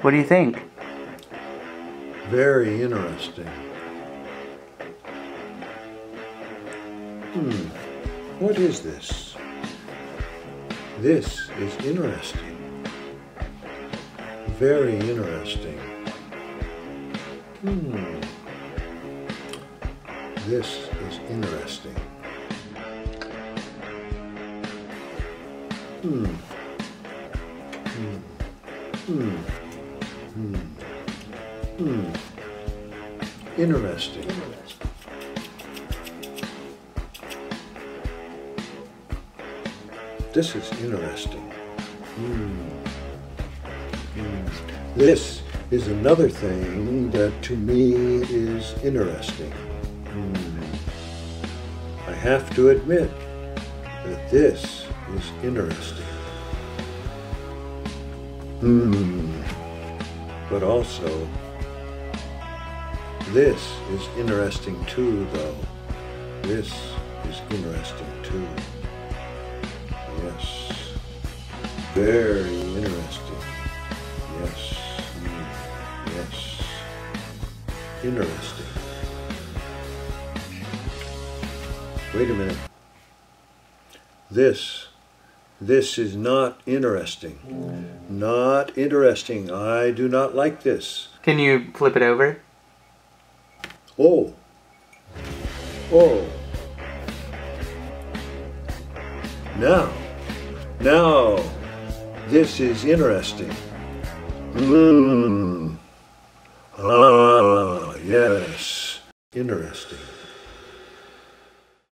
What do you think? Very interesting. Hmm. What is this? This is interesting. Very interesting. Hmm. This is interesting. Hmm. Hmm. Hmm. Hmm. Hmm. Interesting. This is interesting. Hmm. Hmm. This is another thing that to me is interesting. Hmm. I have to admit that this is interesting. Hmm. But also, this is interesting too, though. This is interesting too. Yes. Very interesting. Yes. Yes. Interesting. Wait a minute. This. This is not interesting. Not interesting. I do not like this. Can you flip it over? Oh. Oh. Now. Now. This is interesting. Mmm. Ah, yes. Interesting.